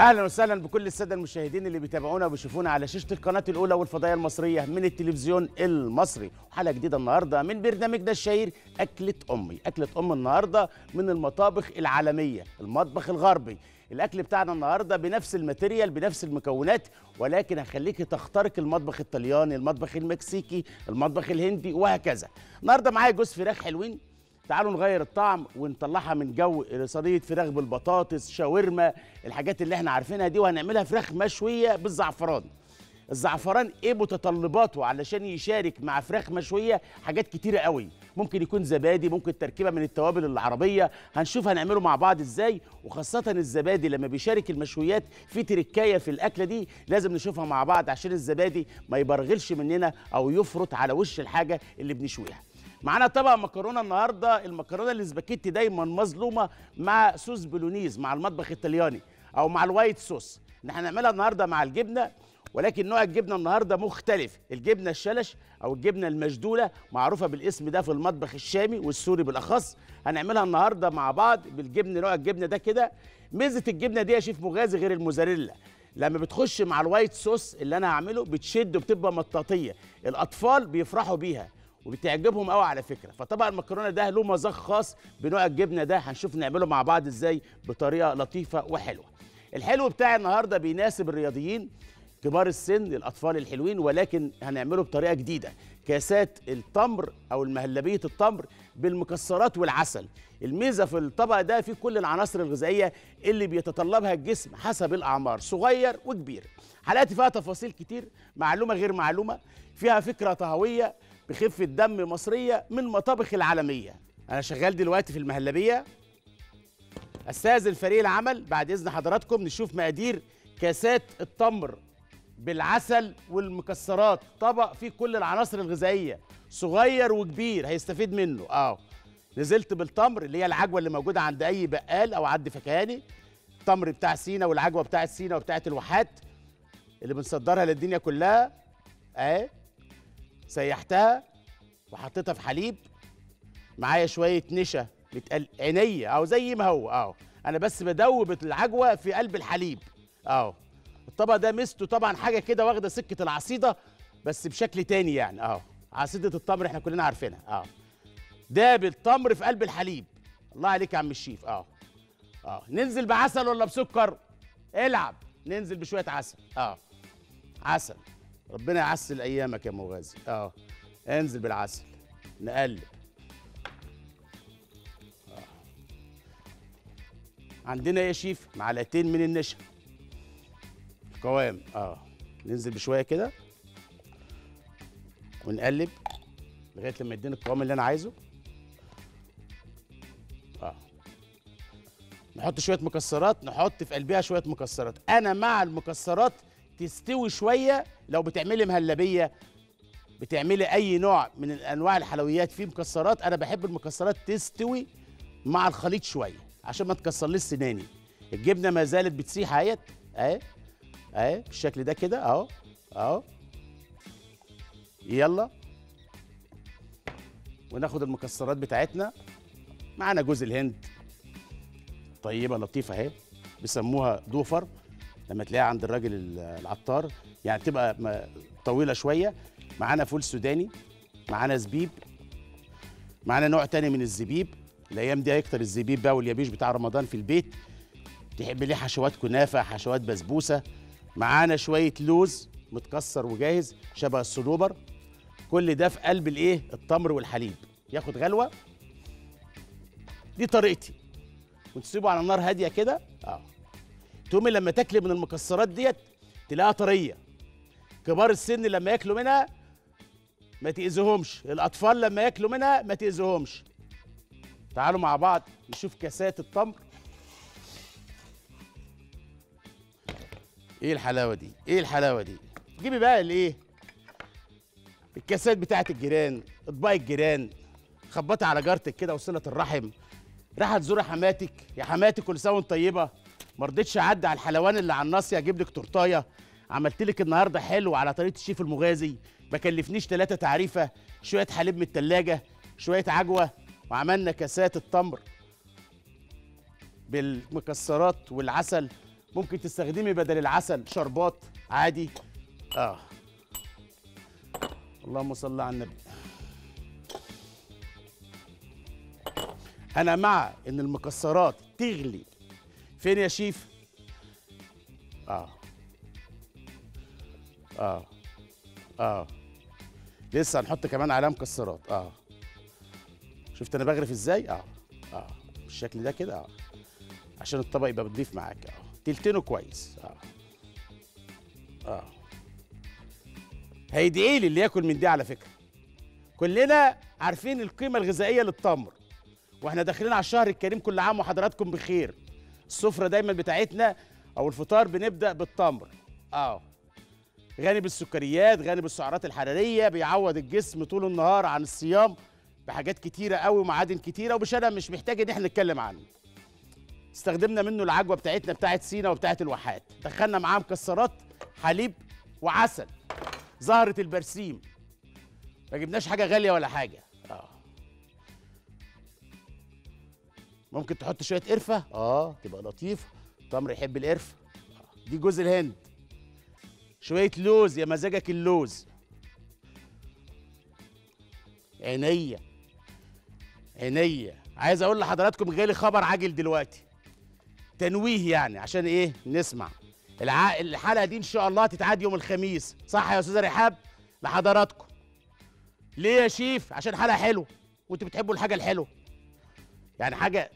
أهلا وسهلا بكل السادة المشاهدين اللي بيتابعونا وبيشوفونا على شاشة القناة الأولى والفضائية المصرية من التلفزيون المصري. حلقه جديدة النهارده من برنامجنا الشهير أكلة أمي. أكلة أم النهارده من المطابخ العالمية المطبخ الغربي. الأكل بتاعنا النهارده بنفس ال material بنفس المكونات ولكن هخليك تخترق المطبخ الطلياني المطبخ المكسيكي المطبخ الهندي وهكذا. النهارده معايا جوز فراخ حلوين. تعالوا نغير الطعم ونطلعها من جو صينيه فراخ بالبطاطس شاورما الحاجات اللي إحنا عارفينها دي وهنعملها فراخ مشوية بالزعفران. الزعفران إيه متطلباته علشان يشارك مع فراخ مشوية؟ حاجات كتيرة قوي. ممكن يكون زبادي ممكن تركيبة من التوابل العربية. هنشوف هنعمله مع بعض إزاي. وخاصة الزبادي لما بيشارك المشويات في تركاية في الأكلة دي لازم نشوفها مع بعض عشان الزبادي ما يبرغلش مننا أو يفرط على وش الحاجة اللي بنشويها. معانا طبق مكرونة النهارده. المكرونة الاسباجيتي دايما مظلومة مع صوص bolognese مع المطبخ الطلياني أو مع ال white sauce. إحنا هنعملها النهارده مع الجبنة ولكن نوع الجبنة النهارده مختلف. الجبنة الشلل أو الجبنة المجدولة معروفة بالاسم ده في المطبخ الشامي والسوري بالأخص. هنعملها النهارده مع بعض بالجبن نوع الجبنة ده كده. ميزة الجبنة دي يا شيف مغازي غير الموزاريلا. لما بتخش مع ال white sauce اللي أنا هعمله بتشد وبتبقى مطاطية. الأطفال بيفرحوا بيها. وبتعجبهم قوي على فكرة. فطبعا المكرونة ده له مذاق خاص بنوع الجبنة ده. هنشوف نعمله مع بعض إزاي بطريقة لطيفة وحلوة. الحلو بتاع النهارده بيناسب الرياضيين كبار السن الأطفال الحلوين ولكن هنعمله بطريقة جديدة. كاسات التمر أو المهلبية التمر بالمكسرات والعسل. الميزة في الطبق ده فيه كل العناصر الغذائية اللي بيتطلبها الجسم حسب الأعمار صغير وكبير. حلقتي فيها تفاصيل كتير معلومة غير معلومة. فيها فكرة طهوية بخفه دم مصرية من المطابخ العالمية. أنا شغال دلوقتي في المهلبية. استاذن فريق العمل بعد إذن حضراتكم نشوف مقادير كاسات التمر بالعسل والمكسرات طبق فيه كل العناصر الغذائية صغير وكبير هيستفيد منه. آه. نزلت بالتمر اللي هي العجوة اللي موجودة عند أي بقال أو عند فكهاني. التمر بتاع سينا والعجوة بتاعت سينا وبتاعت الواحات اللي بنصدرها للدنيا كلها. اهي سيحتها وحطيتها في حليب. معايا شوية نشا بتقل عينيه أهو زي ما هو أهو. أنا بس بدوب العجوة في قلب الحليب أهو. الطبق ده ميزته طبعا حاجة كده واخدة سكة العصيدة بس بشكل تاني يعني أهو. عصيدة التمر إحنا كلنا عارفينها أهو. ده بالتمر في قلب الحليب. الله عليك يا عم الشيف آه آه ننزل بعسل ولا بسكر؟ العب. ننزل بشوية عسل آه عسل. ربنا يعسل أيامك يا مغازي آه. انزل بالعسل. نقلب. آه. عندنا يا شيف معلقتين من النشا. القوام. آه. ننزل بشوية كده. ونقلب لغاية لما يديني القوام اللي أنا عايزه. آه. نحط شوية مكسرات. نحط في قلبها شوية مكسرات. أنا مع المكسرات تستوي شوية لو بتعملي مهلبية بتعملي أي نوع من أنواع الحلويات فيه مكسرات أنا بحب المكسرات تستوي مع الخليط شوية عشان ما تكسرليش سناني. الجبنة ما زالت بتسيح اهيت أهي أهي بالشكل ده كده أهو أهو. يلا. وناخد المكسرات بتاعتنا. معانا جوز الهند. طيبة لطيفة أهي بيسموها دوفر. لما تلاقيها عند الراجل العطار يعني تبقى طويلة شوية معانا فول سوداني معانا زبيب معانا نوع تاني من الزبيب الأيام دي هيكتر الزبيب بقى واليابيش بتاع رمضان في البيت. تحب ليه حشوات كنافة حشوات بسبوسة؟ معانا شوية لوز متكسر وجاهز شبه الصنوبر كل ده في قلب الإيه؟ التمر والحليب. ياخد غلوة. دي طريقتي. وتسيبه على نار هادية كده. آه. تقومي لما تاكلي من المكسرات ديت تلاقيها طرية. كبار السن لما ياكلوا منها ما تأذيهمش. الأطفال لما ياكلوا منها ما تأذيهمش. تعالوا مع بعض نشوف كاسات التمر. إيه الحلاوة دي؟ إيه الحلاوة دي؟ جيبي بقى الإيه؟ الكاسات بتاعت الجيران أطباق الجيران. خبطي على جارتك كده وصلة الرحم. راح تزوري حماتك. يا حماتي كل سنة وأنت طيبة. ما رضيتش اعدي على الحلوان اللي على الناصية أجيب لك تورتاية. عملت لك النهارده حلو على طريقة الشيف المغازي. ما كلفنيش ثلاثة تعريفة شوية حليب من التلاجة شوية عجوة وعملنا كاسات التمر بالمكسرات والعسل. ممكن تستخدمي بدل العسل شربات عادي. آه. اللهم صل على النبي. أنا مع إن المكسرات تغلي فين يا شيف؟ آه. آه. آه. لسه هنحط كمان عليها مكسرات. آه. شفت أنا بغرف إزاي؟ آه. آه. بالشكل ده كده آه. عشان الطبق يبقى بتضيف معاك آه. تلتينه كويس. آه. آه. هيدعي لي اللي ياكل من دي على فكرة؟ كلنا عارفين القيمة الغذائية للتمر وإحنا داخلين على الشهر الكريم كل عام وحضراتكم بخير. السفرة دايما بتاعتنا أو الفطار بنبدأ بالتمر. آه. غني بالسكريات غني بالسعرات الحرارية بيعوض الجسم طول النهار عن الصيام بحاجات كتيرة قوي ومعادن كتيرة وبشرى مش محتاج إن إحنا نتكلم عنه. استخدمنا منه العجوة بتاعتنا بتاعت سينا وبتاعت الواحات. دخلنا معاه مكسرات حليب وعسل. زهرة البرسيم. ما جبناش حاجة غالية ولا حاجة. ممكن تحط شوية قرفة. آه تبقى لطيفه تمر يحب القرفه. دي جوز الهند. شوية لوز يا مزاجك اللوز. عينيا. عينيا. عايز أقول لحضراتكم جالي خبر عاجل دلوقتي. تنويه يعني عشان إيه؟ نسمع. الع... الحلقة دي إن شاء الله هتتعاد يوم الخميس. صح يا أستاذة رحاب لحضراتكم. ليه يا شيف؟ عشان حلقة حلوة. وأنتوا بتحبوا الحاجة الحلوة. يعني حاجة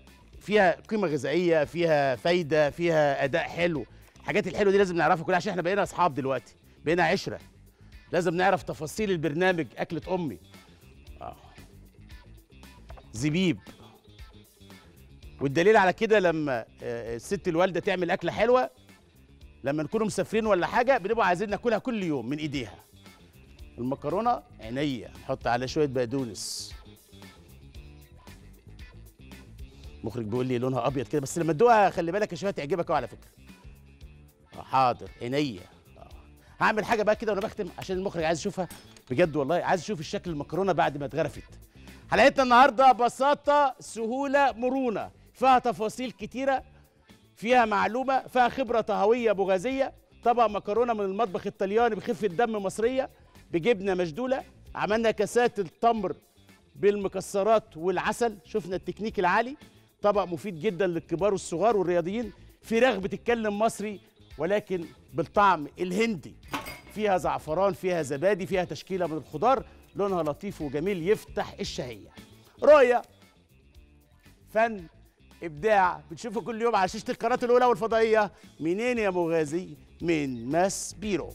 فيها قيمة غذائية فيها فايدة فيها أداء حلو. الحاجات الحلوة دي لازم نعرفها كلها عشان إحنا بقينا أصحاب دلوقتي بقينا عشرة. لازم نعرف تفاصيل البرنامج أكلة أمي. آه. زبيب. والدليل على كده لما آه، الست الوالدة تعمل أكلة حلوة لما نكونوا مسافرين ولا حاجة بنبقى عايزين ناكلها كل يوم من إيديها. المكرونة عينيا نحط عليها شوية بقدونس. المخرج بيقول لي لونها أبيض كده بس لما تدوقها خلي بالك يا شوية تعجبك أوي على فكرة. آه، حاضر عينيا. آه. هعمل حاجة بقى كده وأنا بختم عشان المخرج عايز يشوفها. بجد والله عايز أشوف الشكل المكرونة بعد ما اتغرفت. حلقتنا النهارده بساطه سهولة مرونة. فيها تفاصيل كتيرة فيها معلومة فيها خبرة طهوية بوغازية. طبق مكرونة من المطبخ الطلياني بخفه دم مصرية بجبنة مشدولة. عملنا كاسات التمر بالمكسرات والعسل. شفنا التكنيك العالي. طبق مفيد جدا للكبار والصغار والرياضيين فراخ بتتكلم مصري ولكن بالطعم الهندي. فيها زعفران فيها زبادي فيها تشكيلة من الخضار لونها لطيف وجميل يفتح الشهية. رؤية فن إبداع. بتشوفه كل يوم على شاشة القناة الأولى والفضائية. منين يا مغازي؟ من ماس بيرو.